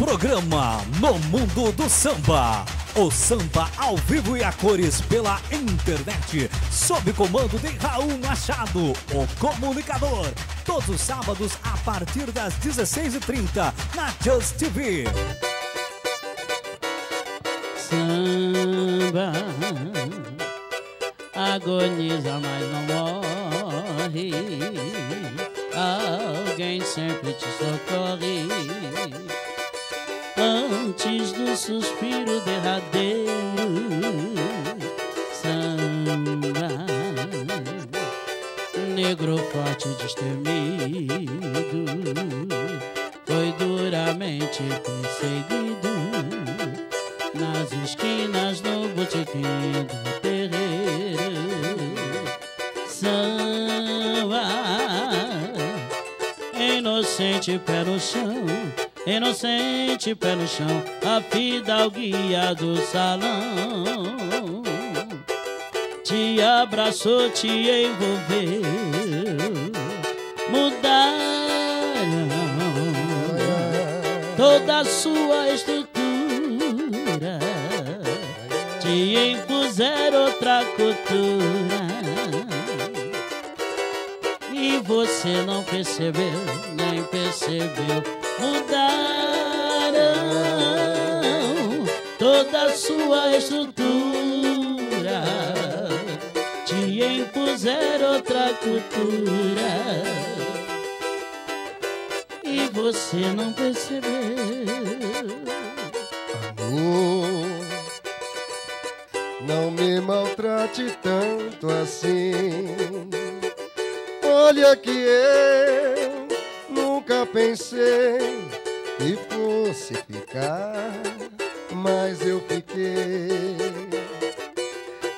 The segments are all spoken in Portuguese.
programa No Mundo do Samba. O samba ao vivo e a cores pela internet, sob comando de Raul Machado, o comunicador. Todos os sábados a partir das 16h30 na Just TV. Samba agoniza, mas não morre. Alguém sempre te socorre antes do suspiro derradeiro. Samba, negro forte destemido, inocente pé no chão, a fidalguia do salão. Te abraçou, te envolveu, mudaram toda a sua estrutura. Te impuseram outra cultura. E você não percebeu, nem percebeu. Toda sua estrutura. Te impuseram outra cultura. E você não percebeu. Amor, não me maltrate tanto assim. Olha que eu nunca pensei que fosse ficar, mas eu fiquei.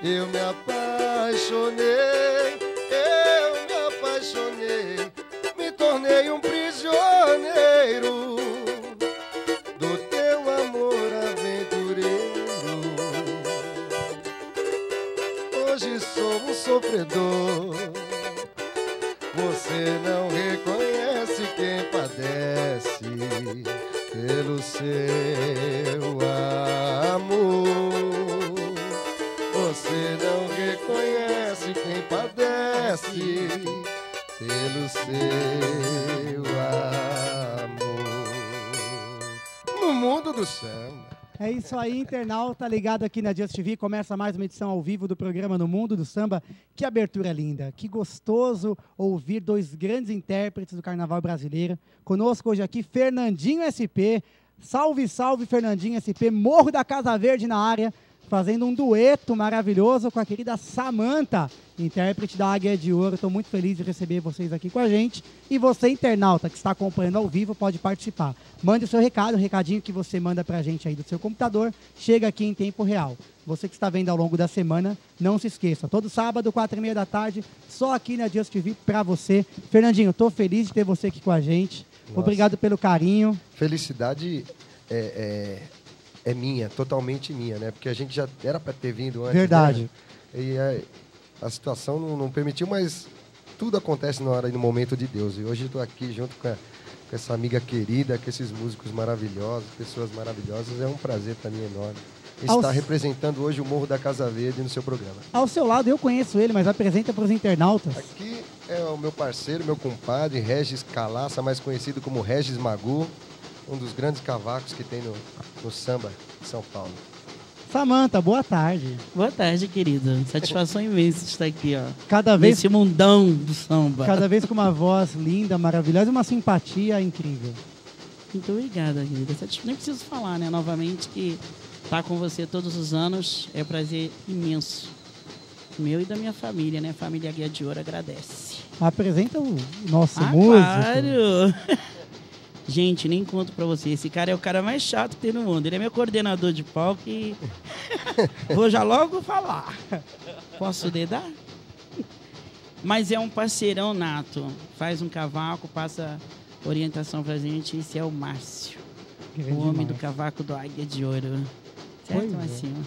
Eu me apaixonei, isso aí, internauta ligado aqui na Just TV. Começa mais uma edição ao vivo do programa No Mundo do Samba. Que abertura linda, que gostoso ouvir dois grandes intérpretes do carnaval brasileiro. Conosco hoje aqui, Fernandinho SP. Salve, salve, Fernandinho SP, Morro da Casa Verde na área, fazendo um dueto maravilhoso com a querida Samanta, intérprete da Águia de Ouro. Estou muito feliz de receber vocês aqui com a gente. E você, internauta, que está acompanhando ao vivo, pode participar. Mande o seu recado, o recadinho que você manda para a gente aí do seu computador, chega aqui em tempo real. Você que está vendo ao longo da semana, não se esqueça. Todo sábado, quatro e meia da tarde, só aqui na Just TV para você. Fernandinho, estou feliz de ter você aqui com a gente. Nossa. Obrigado pelo carinho. Felicidade é, é, é minha, totalmente minha, né? Porque a gente já era para ter vindo antes. Verdade. né? E é, a situação não, não permitiu, mas tudo acontece na hora e no momento de Deus. E hoje estou aqui junto com, a- com essa amiga querida, com esses músicos maravilhosos, pessoas maravilhosas. É um prazer para mim enorme Aos- estar representando hoje o Morro da Casa Verde no seu programa. Ao seu lado, eu conheço ele, mas apresenta para os internautas. Aqui é o meu parceiro, meu compadre, Regis Calaça, mais conhecido como Regis Magu, um dos grandes cavacos que tem no, no samba de São Paulo. Samanta, boa tarde. Boa tarde, querido. Satisfação imensa estar aqui, ó. Cada vez, Nesse mundão do samba. cada vez com uma voz linda, maravilhosa e uma simpatia incrível. Muito obrigada, querida. Nem preciso falar, né, novamente, que estar com você todos os anos é um prazer imenso. Meu e da minha família, né? Família Guia de Ouro agradece. Apresenta o nosso ah, músico. claro! Gente, nem conto pra você. Esse cara é o cara mais chato que tem no mundo. Ele é meu coordenador de palco e. Vou já logo falar. Posso dedar? Mas é um parceirão nato. Faz um cavaco, passa orientação pra gente. Esse é o Márcio. Grande o homem do Márcio. cavaco do Águia de Ouro. Certo, é. Marcinho?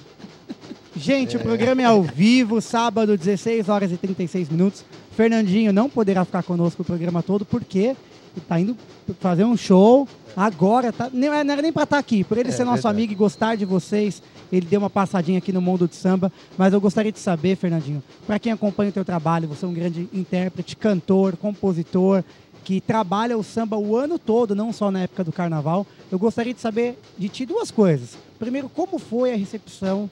Gente, o programa é ao vivo, sábado, 16 horas e 36 minutos. Fernandinho não poderá ficar conosco o programa todo, porque tá indo fazer um show agora. Tá, não era não era nem para estar aqui. Por ele É, ser nosso verdade. amigo e gostar de vocês, ele deu uma passadinha aqui no mundo de samba. Mas eu gostaria de saber, Fernandinho, para quem acompanha o teu trabalho, você é um grande intérprete, cantor, compositor, que trabalha o samba o ano todo, não só na época do carnaval. Eu gostaria de saber de ti duas coisas. Primeiro, como foi a recepção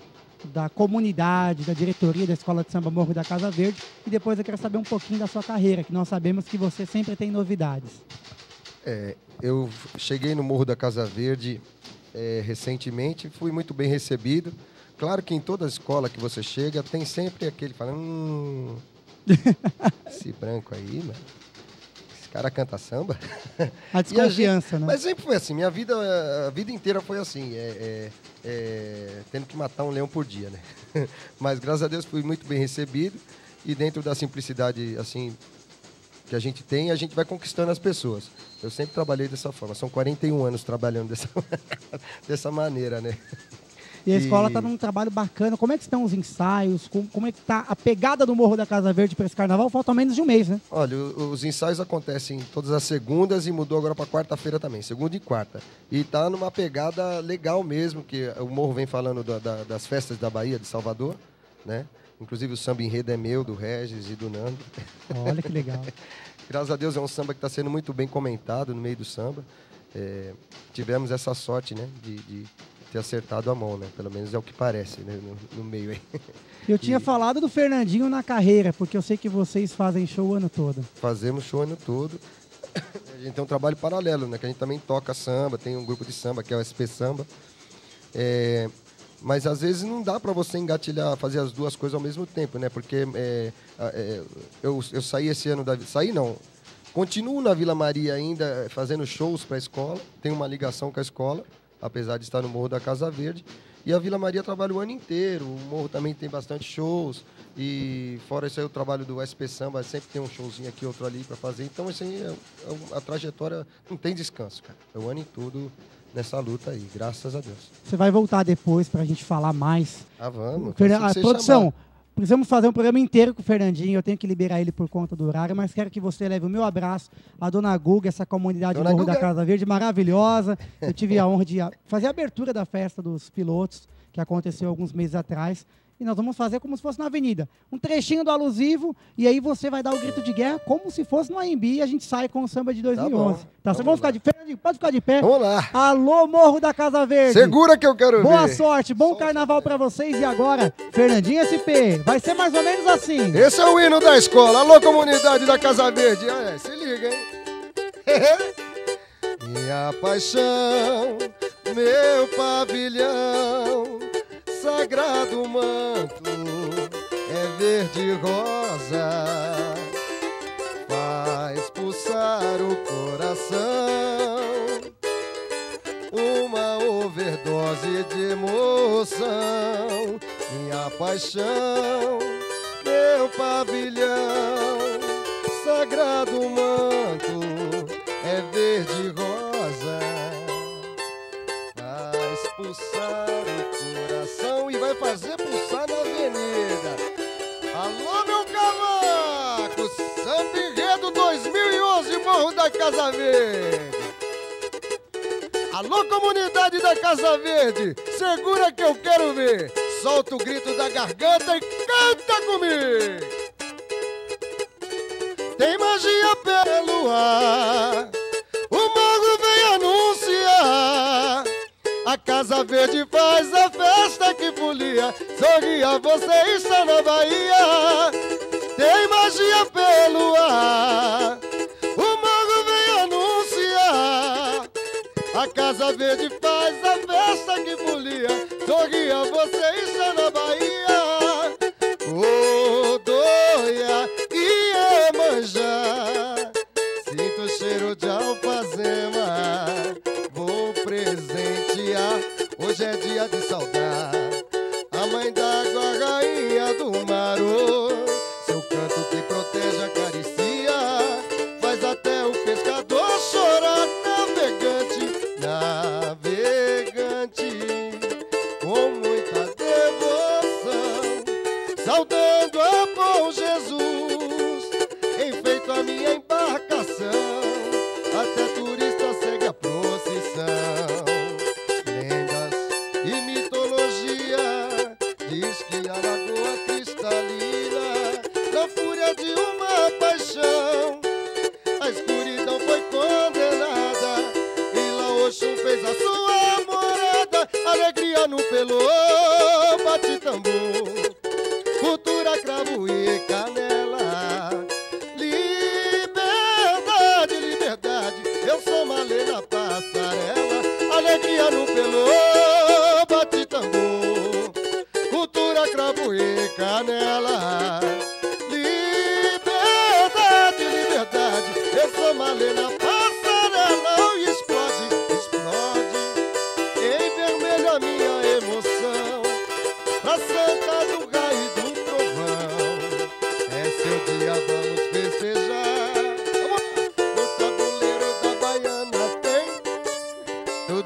da comunidade, da diretoria da Escola de Samba Morro da Casa Verde. E depois eu quero saber um pouquinho da sua carreira, que nós sabemos que você sempre tem novidades. É, eu cheguei no Morro da Casa Verde é, recentemente, fui muito bem recebido. Claro que em toda escola que você chega, tem sempre aquele falando, hum, esse branco aí, mano, cara canta samba. A desconfiança, né? Mas sempre foi assim, minha vida, a vida inteira foi assim, é, é, é, tendo que matar um leão por dia, né? Mas graças a Deus fui muito bem recebido e dentro da simplicidade, assim, que a gente tem, a gente vai conquistando as pessoas. Eu sempre trabalhei dessa forma, são 41 anos trabalhando dessa, dessa maneira, né? E a escola está num trabalho bacana. Como é que estão os ensaios? Como, é que está a pegada do Morro da Casa Verde para esse carnaval? Falta menos de um mês, né? Olha, os ensaios acontecem todas as segundas e mudou agora para quarta-feira também, segunda e quarta. E tá numa pegada legal mesmo, que o Morro vem falando da- da- das festas da Bahia, de Salvador, né? Inclusive o samba enredo é meu, do Regis e do Nando. Olha que legal. Graças a Deus é um samba que está sendo muito bem comentado no meio do samba. É, tivemos essa sorte, né, de, de ter acertado a mão, né? Pelo menos é o que parece, né, no, no meio aí. Eu tinha E- falado do Fernandinho na carreira, porque eu sei que vocês fazem show o ano todo. Fazemos show o ano todo. A gente tem um trabalho paralelo, né? Que a gente também toca samba, tem um grupo de samba que é o SP Samba. É, mas às vezes não dá para você engatilhar, fazer as duas coisas ao mesmo tempo, né? Porque é, é, eu, eu saí esse ano da. Saí não. Continuo na Vila Maria ainda eh, fazendo shows para a escola. Tenho uma ligação com a escola, apesar de estar no Morro da Casa Verde. E a Vila Maria trabalha o ano inteiro. O Morro também tem bastante shows. E fora isso aí, o trabalho do SP Samba sempre tem um showzinho aqui, outro ali para fazer. Então, aí, é, é um- a trajetória não tem descanso, cara. É o ano em tudo nessa luta aí, graças a Deus. Você vai voltar depois para a gente falar mais. Ah, vamos. Assim a você produção, chamar. Precisamos fazer um programa inteiro com o Fernandinho. Eu tenho que liberar ele por conta do horário, mas quero que você leve o meu abraço à Dona Guga, essa comunidade Dona Morro da. Casa Verde maravilhosa. Eu tive a honra de fazer a abertura da festa dos pilotos, que aconteceu alguns meses atrás. E nós vamos fazer como se fosse na avenida. Um trechinho do alusivo, e aí você vai dar o grito de guerra como se fosse no AMB e a gente sai com o samba de 2011. Tá, Vamos Vamos ficar de pé? Pode ficar de pé. Vamos lá. Alô, Morro da Casa Verde. Segura que eu quero Boa ver. sorte, bom carnaval pra vocês. E agora, Fernandinho SP. Vai ser mais ou menos assim. Esse é o hino da escola. Alô, comunidade da Casa Verde. É, se liga, hein? Minha paixão, meu pavilhão, sagrado manto, é verde rosa. Faz pulsar o coração, uma overdose de emoção. Minha paixão, meu pavilhão, sagrado manto, é verde rosa. Fazer pulsar na avenida. Alô, meu cavaco, Samba Enredo 2011, Morro da Casa Verde. Alô, comunidade da Casa Verde, segura que eu quero ver. Solta o grito da garganta e canta comigo. Tem magia pelo ar, Casa Verde faz a festa que folia. Sorria, você está na Bahia. Tem magia pelo ar, o mago vem anunciar. A Casa Verde faz a festa que folia. Sorria, você está na Bahia.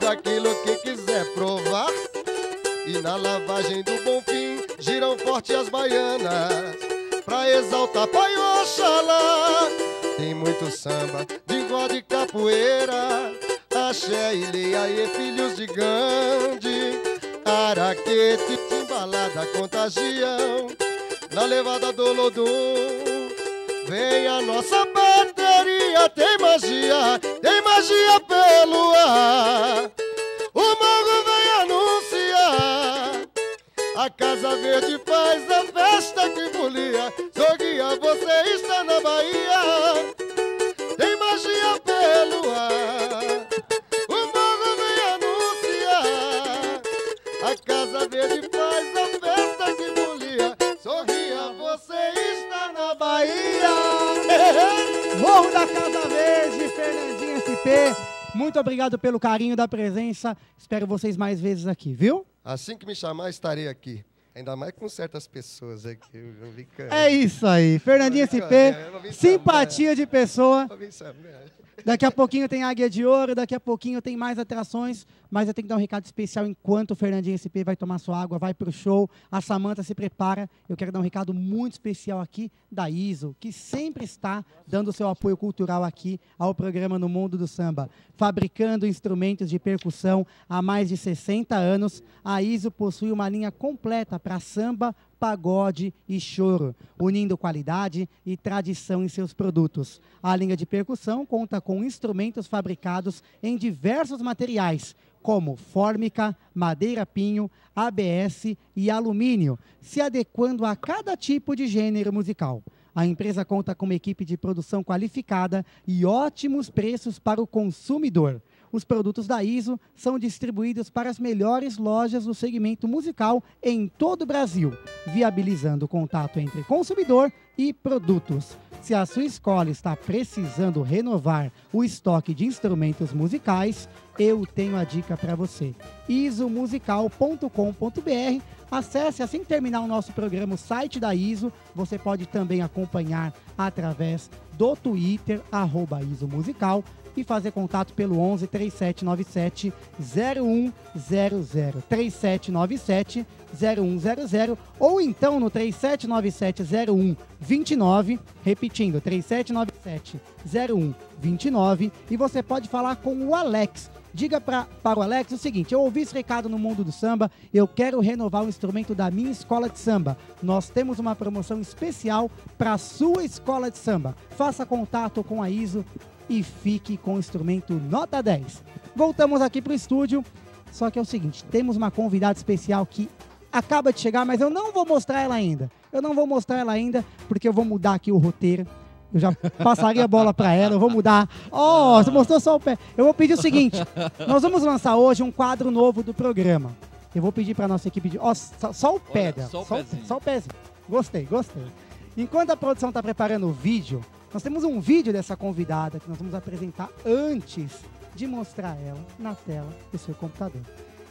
Aquilo que quiser provar. E na lavagem do Bonfim giram forte as baianas pra exaltar Pai Oxalá. Tem muito samba de roda e capoeira, axé e leia filhos de Gandhi, araquete, timbalada, contagião, na levada do Lodum. Vem a nossa bateria, tem magia, tem magia pelo ar. Casa Verde faz a festa que folia. Sorria, você está na Bahia. Tem magia pelo ar. O morro vem anunciar. A Casa Verde faz a festa que folia. Sorria, você está na Bahia. Morro da Casa Verde, Fernandinho SP. Muito obrigado pelo carinho da presença. Espero vocês mais vezes aqui, viu? Assim que me chamar, estarei aqui. Ainda mais com certas pessoas aqui. Eu vi É isso aí. Vou SP, vir simpatia de pessoa. Daqui a pouquinho tem Águia de Ouro, daqui a pouquinho tem mais atrações, mas eu tenho que dar um recado especial enquanto o Fernandinho SP vai tomar sua água, vai pro show, a Samanta se prepara. Eu quero dar um recado muito especial aqui da ISO, que sempre está dando seu apoio cultural aqui ao programa No Mundo do Samba. Fabricando instrumentos de percussão há mais de 60 anos, a ISO possui uma linha completa para samba, pagode e choro, unindo qualidade e tradição em seus produtos. A linha de percussão conta com instrumentos fabricados em diversos materiais, como fórmica, madeira pinho, ABS e alumínio, se adequando a cada tipo de gênero musical. A empresa conta com uma equipe de produção qualificada e ótimos preços para o consumidor. Os produtos da ISO são distribuídos para as melhores lojas do segmento musical em todo o Brasil, viabilizando o contato entre consumidor e produtos. Se a sua escola está precisando renovar o estoque de instrumentos musicais, eu tenho a dica para você. isomusical.com.br. Acesse assim que terminar o nosso programa o site da ISO. Você pode também acompanhar através do Twitter, arroba ISO Musical, e fazer contato pelo 11 3797 0100 3797 0100 ou então no 3797 0129, repetindo 3797 0129 e você pode falar com o Alex. Diga pra, para o Alex o seguinte: eu ouvi esse recado no mundo do samba, eu quero renovar o instrumento da minha escola de samba. Nós temos uma promoção especial para a sua escola de samba. Faça contato com a ISO e fique com o instrumento nota 10. Voltamos aqui para o estúdio, só que é o seguinte: temos uma convidada especial que acaba de chegar, mas eu não vou mostrar ela ainda. Eu não vou mostrar ela ainda, porque eu vou mudar aqui o roteiro. Eu já passaria a bola para ela, eu vou mudar. Oh, você mostrou só o pé. Eu vou pedir o seguinte: nós vamos lançar hoje um quadro novo do programa. Eu vou pedir para nossa equipe de. Ó, só, só o pé Olha, dela. só o Só, pezinho. só o pezinho. Gostei, gostei. Enquanto a produção está preparando o vídeo, nós temos um vídeo dessa convidada que nós vamos apresentar antes de mostrar ela na tela do seu computador.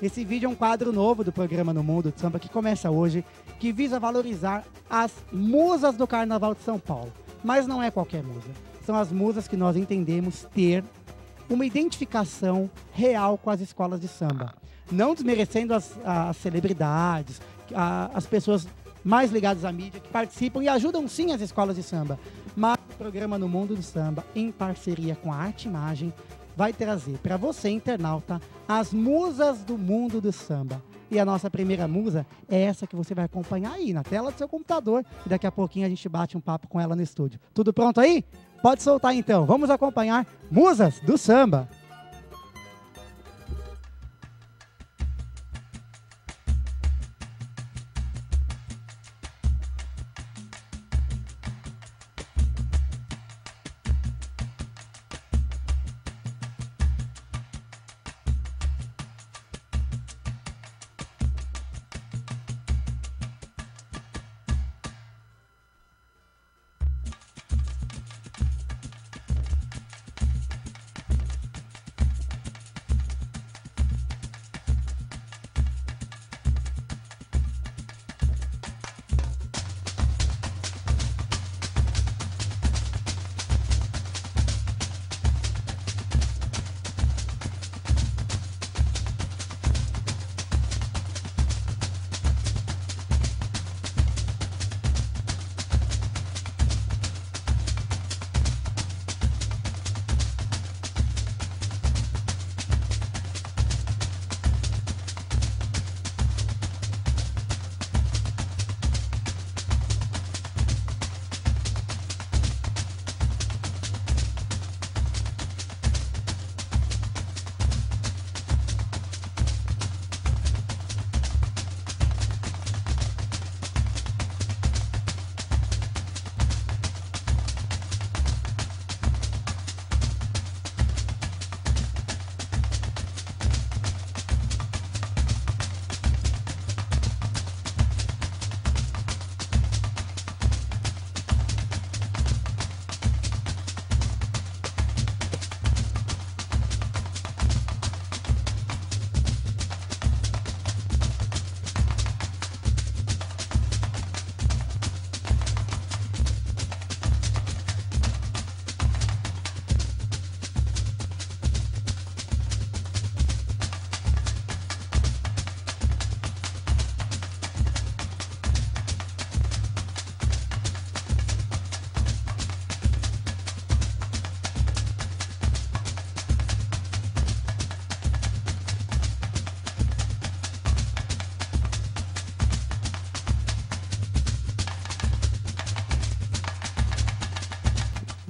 Esse vídeo é um quadro novo do programa No Mundo de Samba que começa hoje, que visa valorizar as musas do Carnaval de São Paulo. Mas não é qualquer musa. São as musas que nós entendemos ter uma identificação real com as escolas de samba. Não desmerecendo as, as celebridades, as pessoas mais ligadas à mídia que participam e ajudam sim as escolas de samba. Mas o programa No Mundo do Samba, em parceria com a Arte Imagem, vai trazer para você, internauta, as musas do mundo do samba. E a nossa primeira musa é essa que você vai acompanhar aí na tela do seu computador. E daqui a pouquinho a gente bate um papo com ela no estúdio. Tudo pronto aí? Pode soltar então. Vamos acompanhar Musas do Samba.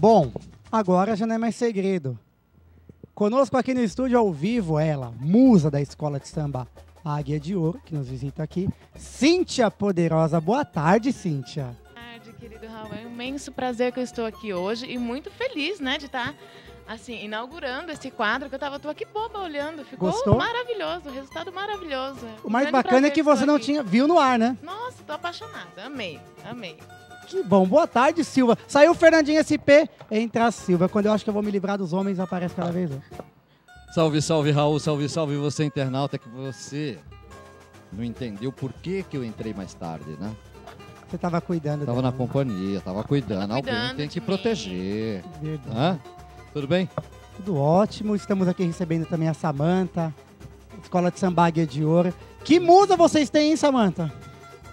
Bom, agora já não é mais segredo. Conosco aqui no estúdio ao vivo, ela, musa da escola de samba Águia de Ouro, que nos visita aqui, Cíntia Poderosa. Boa tarde, Cíntia. Boa tarde, querido Raul. É um imenso prazer que eu estou aqui hoje e muito feliz, né, de estar assim, inaugurando esse quadro que eu tava tô aqui boba olhando. Ficou Gostou? maravilhoso, resultado maravilhoso. O mais bacana é que você não aqui. tinha viu no ar, né? Nossa, tô apaixonada. Amei, amei. Que bom. Boa tarde, Silva. Saiu o Fernandinho SP, entra a Silva. Quando eu acho que eu vou me livrar dos homens, aparece cada vez. Salve, salve, Raul, salve, salve você, internauta, que você não entendeu por que, que eu entrei mais tarde, né? Você tava cuidando Tava dela, na companhia, tava cuidando. Tava Alguém cuidando tem que mim. proteger. né? Verdade. Hã? Tudo bem? Tudo ótimo. Estamos aqui recebendo também a Samanta, Escola de Samba Águia de Ouro. Que musa vocês têm, hein, Samanta?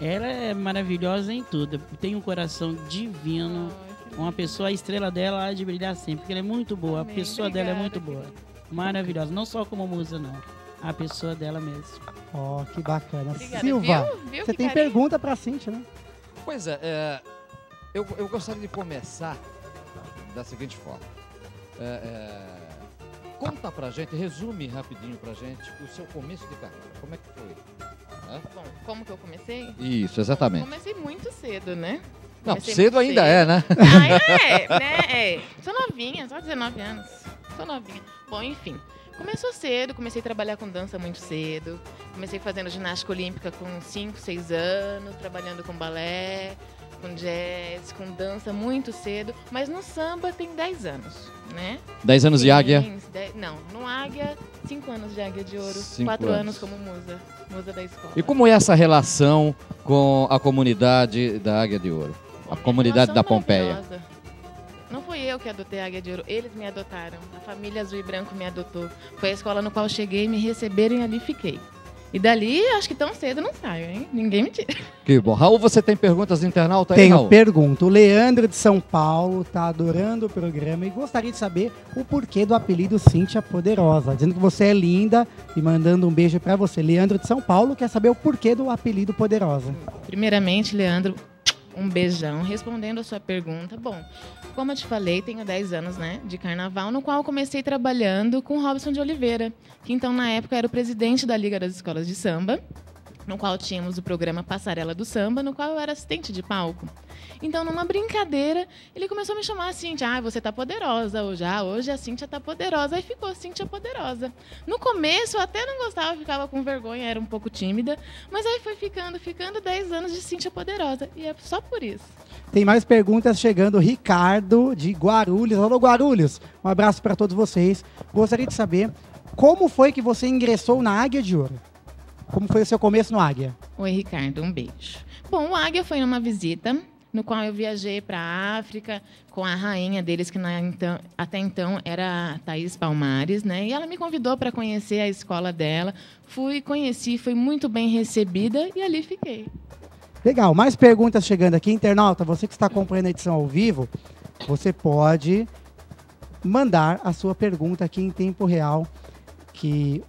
Ela é maravilhosa em tudo. Tem um coração divino. Uma pessoa, a estrela dela há de brilhar sempre, porque ela é muito boa. Amém. A pessoa dela é muito Obrigada, boa. Maravilhosa. Não só como musa, não. A pessoa dela mesmo. Ó, que bacana. Obrigada. Silva, Viu? Viu você tem carinho? pergunta pra Cíntia, né? Pois é, é, eu, eu gostaria de começar da seguinte forma. É, é, conta pra gente, resume rapidinho pra gente o seu começo de carreira. Como é que foi? Bom, como que eu comecei? Isso, exatamente. Comecei muito cedo, né? Não, Comecei cedo ainda cedo. é, né? Ah, é, né? É. Sou novinha, só 19 anos. Sou novinha. Bom, enfim. Começou cedo, comecei a trabalhar com dança muito cedo. Comecei fazendo ginástica olímpica com 5, 6 anos, trabalhando com balé, com jazz, com dança muito cedo. Mas no samba tem 10 anos, né? 10 anos de águia. Dez- não, no Águia, 5 anos de Águia de Ouro. Cinco 4 anos. anos como musa, musa da escola. E como é essa relação com a comunidade da Águia de Ouro? A comunidade da Pompeia? Não fui eu que adotei a Águia de Ouro, eles me adotaram. A família Azul e Branco me adotou. Foi a escola no qual cheguei, me receberam e ali fiquei. E dali, acho que tão cedo não saio, hein? Ninguém me tira. Que bom. Raul, você tem perguntas do internauta aí, Tenho Raul? pergunta. O Leandro de São Paulo tá adorando o programa e gostaria de saber o porquê do apelido Cíntia Poderosa. Dizendo que você é linda e mandando um beijo pra você. Leandro de São Paulo quer saber o porquê do apelido Poderosa. Primeiramente, Leandro, um beijão. Respondendo a sua pergunta, bom, como eu te falei, tenho 10 anos, né, de carnaval, no qual comecei trabalhando com Robson de Oliveira, que então na época era o presidente da Liga das Escolas de Samba, no qual tínhamos o programa Passarela do Samba, no qual eu era assistente de palco. Então, numa brincadeira, ele começou a me chamar Cíntia. Ah, você tá poderosa hoje. Ah, hoje a Cíntia tá poderosa. Aí ficou Cíntia Poderosa. No começo, eu até não gostava, ficava com vergonha, era um pouco tímida. Mas aí foi ficando, ficando 10 anos de Cíntia Poderosa. E é só por isso. Tem mais perguntas chegando. Ricardo de Guarulhos. Alô, Guarulhos. Um abraço para todos vocês. Gostaria de saber como foi que você ingressou na Águia de Ouro? Como foi o seu começo no Águia? Oi, Ricardo, um beijo. Bom, o Águia foi numa visita, no qual eu viajei para a África com a rainha deles, que na, então, até então era Thaís Palmares, né? E ela me convidou para conhecer a escola dela. Fui, conheci, fui muito bem recebida e ali fiquei. Legal, mais perguntas chegando aqui. Internauta, você que está acompanhando a edição ao vivo, você pode mandar a sua pergunta aqui em tempo real. Que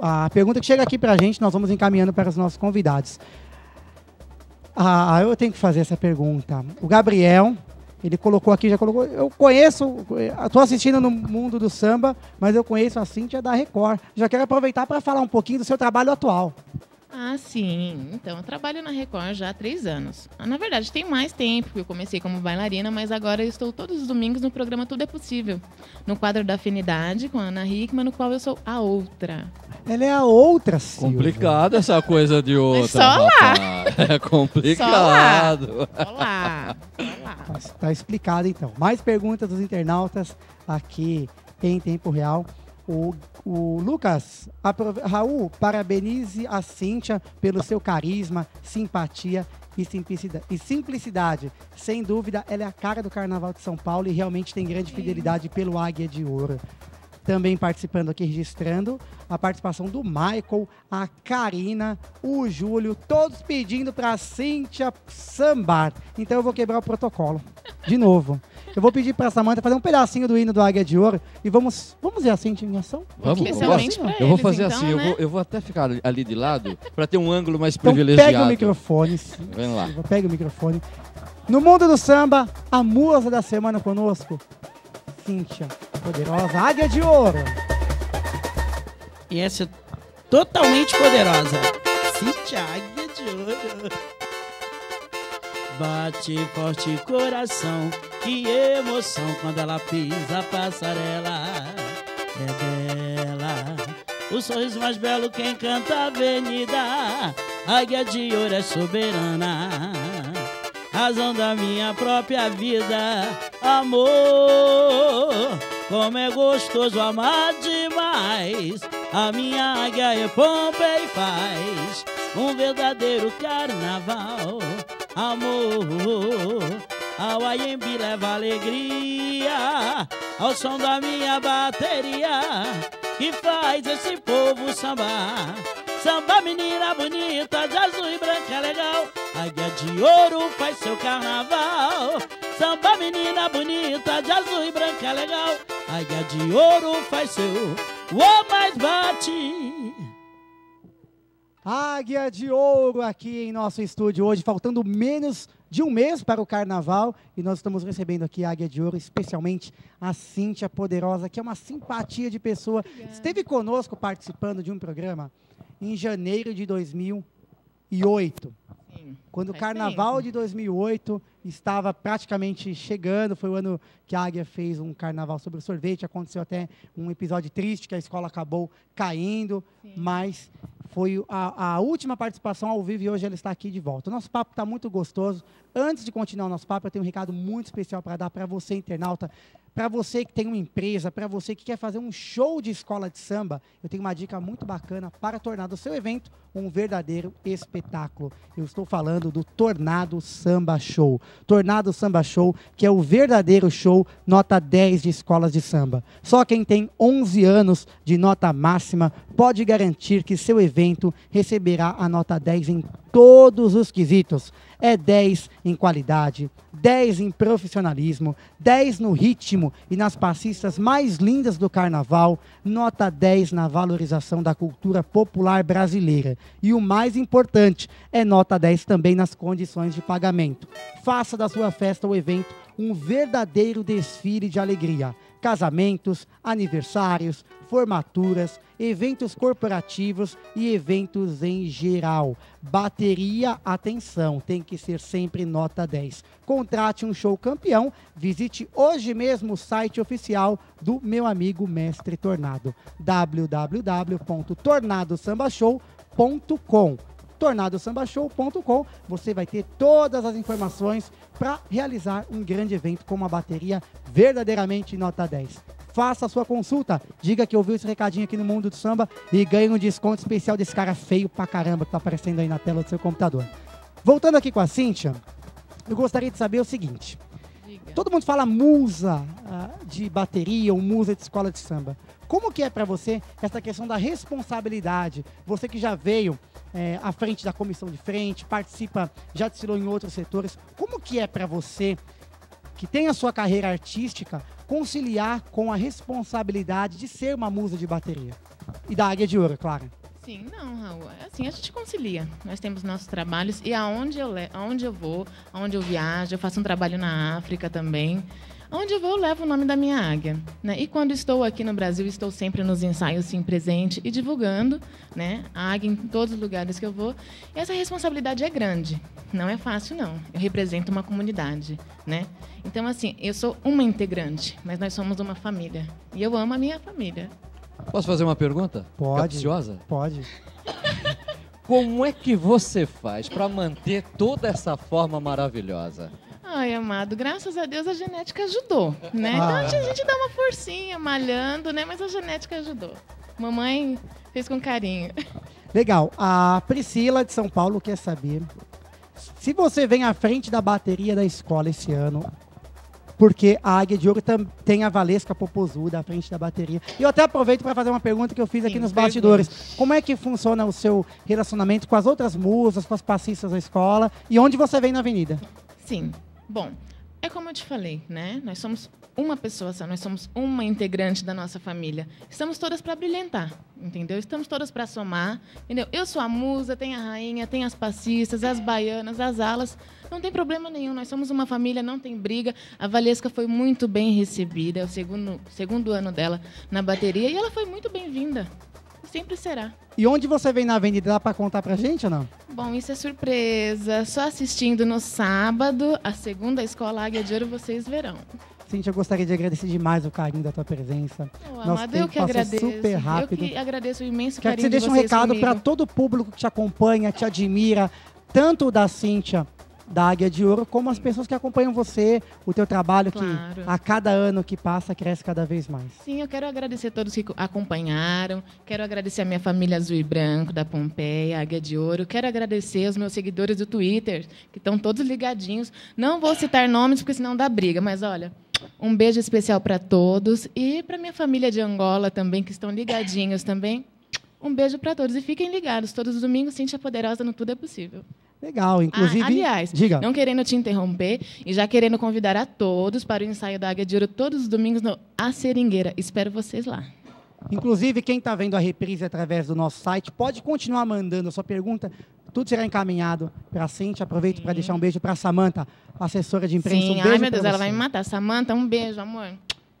a pergunta que chega aqui para a gente, nós vamos encaminhando para os nossos convidados. Ah, eu tenho que fazer essa pergunta. O Gabriel, ele colocou aqui, já colocou. Eu conheço, estou assistindo no mundo do samba, mas eu conheço a Cíntia da Record. Já quero aproveitar para falar um pouquinho do seu trabalho atual. Ah, sim. Então, eu trabalho na Record já há três anos. Ah, Na verdade, tem mais tempo, porque eu comecei como bailarina, mas agora eu estou todos os domingos no programa Tudo é Possível. No quadro da Afinidade, com a Ana Hickman, no qual eu sou a outra. Ela é a outra Silva. Complicado essa coisa de outra. só lá. É complicado. Olá! Olá! Tá, tá explicado então. Mais perguntas dos internautas aqui em tempo real. O, o Lucas, aprove- Raul, parabenize a Cíntia pelo seu carisma, simpatia e simplicidade. e simplicidade. Sem dúvida, ela é a cara do Carnaval de São Paulo e realmente tem grande fidelidade pelo Águia de Ouro. Também participando aqui, registrando a participação do Michael, a Karina, o Júlio, todos pedindo para Cíntia sambar. Então eu vou quebrar o protocolo. De novo. Eu vou pedir para Samanta fazer um pedacinho do hino do Águia de Ouro e vamos, vamos ver a Cíntia em ação? Vamos, Especialmente eu Eu vou fazer então, assim, eu, né? vou, eu vou até ficar ali- de lado para ter um ângulo mais Então privilegiado. pega o microfone. Vamos lá. Pega o microfone. No mundo do samba, a musa da semana conosco, Cíntia, poderosa Águia de Ouro. E essa é totalmente poderosa. Cintia Águia de Ouro. Bate forte coração, que emoção quando ela pisa a passarela. É dela, o sorriso mais belo que encanta a avenida. Águia de ouro é soberana, razão da minha própria vida. Amor, como é gostoso amar demais. A minha águia é pompa e faz um verdadeiro carnaval. Amor, ao Aiembi leva alegria ao som da minha bateria que faz esse povo sambar. Samba menina bonita, de azul de ouro faz seu carnaval. Samba menina bonita, de azul e branca legal. Águia de ouro faz seu. O mais bate. Águia de Ouro aqui em nosso estúdio hoje, faltando menos de um mês para o carnaval. E nós estamos recebendo aqui a Águia de Ouro, especialmente a Cíntia Poderosa, que é uma simpatia de pessoa. Esteve conosco participando de um programa em janeiro de 2008. Quando o carnaval tempo. de 2008 estava praticamente chegando, foi o ano que a Águia fez um carnaval sobre o sorvete. Aconteceu até um episódio triste que a escola acabou caindo, Sim. mas foi a, a última participação ao vivo e hoje ela está aqui de volta. O nosso papo está muito gostoso. Antes de continuar o nosso papo, eu tenho um recado muito especial para dar para você, internauta. Para você que tem uma empresa, para você que quer fazer um show de escola de samba, eu tenho uma dica muito bacana para tornar do seu evento um verdadeiro espetáculo. Eu estou falando do Tornado Samba Show. Tornado Samba Show, que é o verdadeiro show nota 10 de escolas de samba. Só quem tem 11 anos de nota máxima pode garantir que seu evento receberá a nota 10 em todos os quesitos. É 10 em qualidade, 10 em profissionalismo, 10 no ritmo e nas passistas mais lindas do carnaval, nota 10 na valorização da cultura popular brasileira. E o mais importante, é nota 10 também nas condições de pagamento. Faça da sua festa ou evento um verdadeiro desfile de alegria. Casamentos, aniversários, formaturas, eventos corporativos e eventos em geral. Bateria, atenção, tem que ser sempre nota 10. Contrate um show campeão, visite hoje mesmo o site oficial do meu amigo Mestre Tornado, www.tornadosambashow.com tornadosambashow.com. Você vai ter todas as informações para realizar um grande evento com uma bateria verdadeiramente nota 10. Faça a sua consulta, diga que ouviu esse recadinho aqui no Mundo do Samba e ganhe um desconto especial desse cara feio pra caramba que tá aparecendo aí na tela do seu computador. Voltando aqui com a Cíntia, eu gostaria de saber o seguinte. Todo mundo fala musa ah, de bateria ou musa de escola de samba. Como que é para você essa questão da responsabilidade? Você que já veio eh, à frente da comissão de frente, participa, já desfilou em outros setores. Como que é para você, que tem a sua carreira artística, conciliar com a responsabilidade de ser uma musa de bateria? E da Águia de Ouro, claro. Sim, não, Raul. É Assim, a gente concilia. Nós temos nossos trabalhos e aonde eu, aonde eu vou, aonde eu viajo, eu faço um trabalho na África também. Aonde eu vou, eu levo o nome da minha águia. Né? E quando estou aqui no Brasil, estou sempre nos ensaios, sim, presente e divulgando né, a águia em todos os lugares que eu vou. E essa responsabilidade é grande. Não é fácil, não. Eu represento uma comunidade, né? Então, assim, eu sou uma integrante, mas nós somos uma família. E eu amo a minha família. Posso fazer uma pergunta? Pode. Capciosa? Pode. Como é que você faz para manter toda essa forma maravilhosa? Ai, amado, graças a Deus a genética ajudou, né? Então Ah. a gente- a gente dá uma forcinha, malhando, né? Mas a genética ajudou. Mamãe fez com carinho. Legal. A Priscila de São Paulo quer saber se você vem à frente da bateria da escola esse ano, porque a Águia de Ouro tem a Valesca Popozuda à frente da bateria. E eu até aproveito para fazer uma pergunta que eu fiz aqui Sim, nos bastidores. Como é que funciona o seu relacionamento com as outras musas, com as passistas da escola e onde você vem na avenida? Sim. Bom, é como eu te falei, né? Nós somos uma pessoa só, nós somos uma integrante da nossa família. Estamos todas para brilhantar, entendeu? Estamos todas para somar, entendeu? Eu sou a musa, tem a rainha, tem as passistas, as baianas, as alas. Não tem problema nenhum, nós somos uma família, não tem briga. A Valesca foi muito bem recebida, é o segundo, segundo ano dela na bateria e ela foi muito bem-vinda. Sempre será. E onde você vem na avenida? Dá para contar pra gente ou não? Bom, isso é surpresa. Só assistindo no sábado, a segunda escola Águia de Ouro, vocês verão. Cintia, eu gostaria de agradecer demais o carinho da tua presença. Oh, Nosso amado, eu tempo que passou agradeço. super rápido. Eu que agradeço o imenso Quero que carinho você deixe de um recado para todo o público que te acompanha, te admira, tanto da Cíntia da Águia de Ouro, como as pessoas que acompanham você, o teu trabalho Claro. que a cada ano que passa cresce cada vez mais. Sim, eu quero agradecer a todos que acompanharam. Quero agradecer a minha família Azul e Branco, da Pompeia, Águia de Ouro. Quero agradecer os meus seguidores do Twitter, que estão todos ligadinhos. Não vou citar nomes, porque senão dá briga, mas olha. Um beijo especial para todos e para minha família de Angola também, que estão ligadinhos também. Um beijo para todos e fiquem ligados. Todos os domingos, Cintia Poderosa no Tudo é Possível. Legal, inclusive. Ah, aliás, diga. não querendo te interromper e já querendo convidar a todos para o ensaio da Águia de Ouro todos os domingos no A Seringueira. Espero vocês lá. Inclusive, quem está vendo a reprise através do nosso site, pode continuar mandando a sua pergunta. Tudo será encaminhado para a Cintia. Aproveito para deixar um beijo para a Samanta, assessora de imprensa. Sim, um beijo ai meu Deus, ela vai me matar. Samanta, um beijo, amor.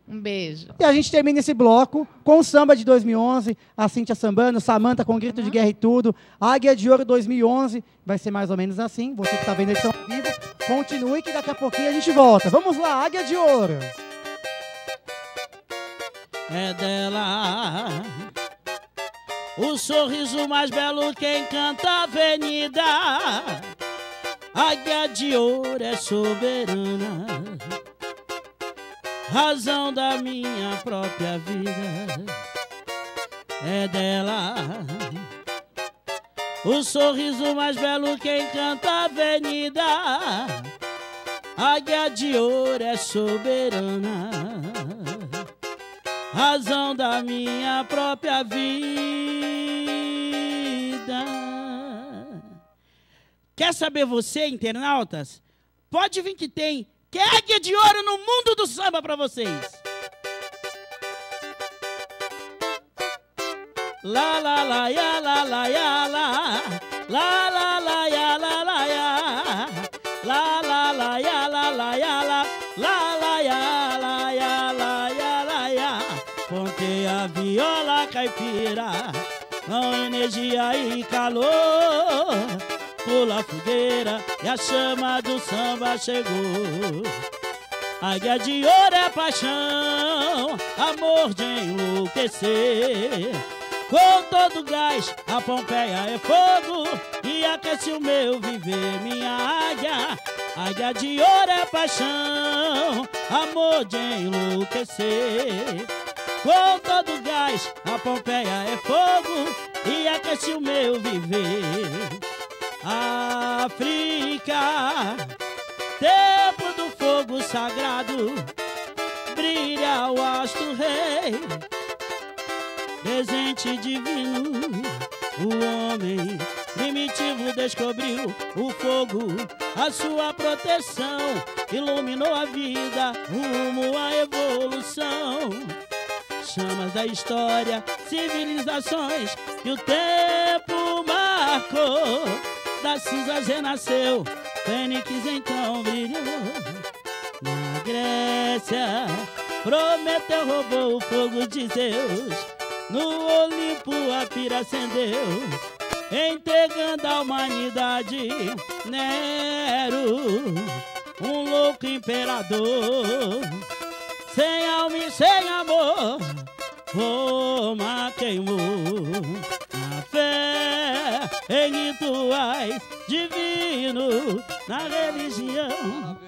Um beijo. E a gente termina esse bloco com o samba de 2011, a Cíntia sambando, Samanta com grito de guerra e tudo, Águia de Ouro 2011, vai ser mais ou menos assim, você que está vendo a edição ao vivo, continue que daqui a pouquinho a gente volta. Vamos lá, Águia de Ouro. é dela. O sorriso mais belo que encanta a avenida. Águia de ouro é soberana, razão da minha própria vida. É dela. O sorriso mais belo que encanta a avenida. Águia de ouro é soberana razão da minha própria vida. Quer saber você, internautas? Pode vir que tem. Que águia de ouro no mundo do samba pra vocês. La la la ya la la ya la la la la ya la la ya la la la ya la la ya la la la ya la ya la ya la ya Contei a viola caipira com energia e calor. Pula a fogueira e a chama do samba chegou Águia de ouro é paixão, amor de enlouquecer. Com todo gás, a Pompeia é fogo e aquece o meu viver, minha águia. Águia de ouro é paixão, amor de enlouquecer. Com todo gás, a Pompeia é fogo e aquece o meu viver. África, sagrado, brilha o astro rei presente divino. O homem primitivo descobriu o fogo, a sua proteção, iluminou a vida, rumo à evolução. Chamas da história, civilizações que o tempo marcou. Das cinzas renasceu, Fênix então brilhou. Grécia, Prometeu roubou o fogo de Zeus, no Olimpo a pira acendeu, entregando à humanidade. Nero, um louco imperador, sem alma e sem amor, Roma queimou. Na fé em rituais divinos, na religião.